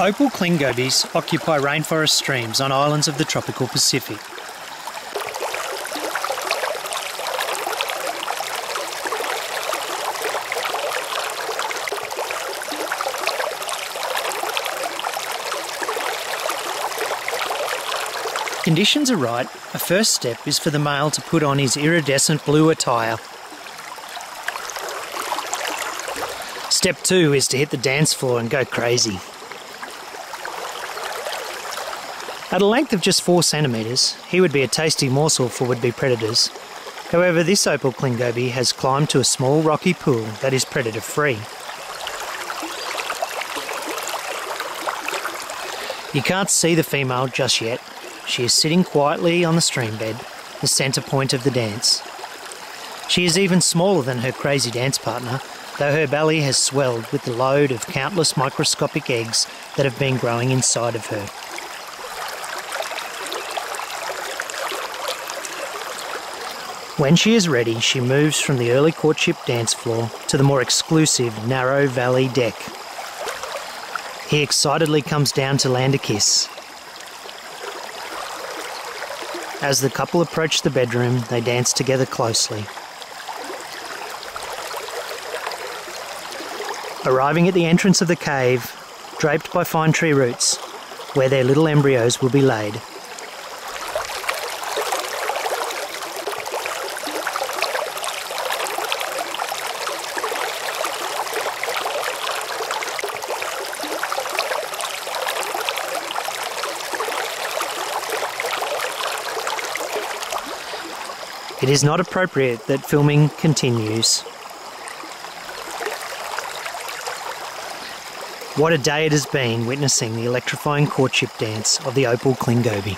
Opal cling gobies occupy rainforest streams on islands of the tropical Pacific. Conditions are right, a first step is for the male to put on his iridescent blue attire. Step two is to hit the dance floor and go crazy. At a length of just 4 centimetres, he would be a tasty morsel for would be predators. However, this opal cling goby has climbed to a small rocky pool that is predator free. You can't see the female just yet. She is sitting quietly on the stream bed, the centre point of the dance. She is even smaller than her crazy dance partner, though her belly has swelled with the load of countless microscopic eggs that have been growing inside of her. When she is ready, she moves from the early courtship dance floor to the more exclusive narrow valley deck. He excitedly comes down to land a kiss. As the couple approach the bedroom, they dance together closely. Arriving at the entrance of the cave, draped by fine tree roots, where their little embryos will be laid. It is not appropriate that filming continues. What a day it has been witnessing the electrifying courtship dance of the opal cling goby.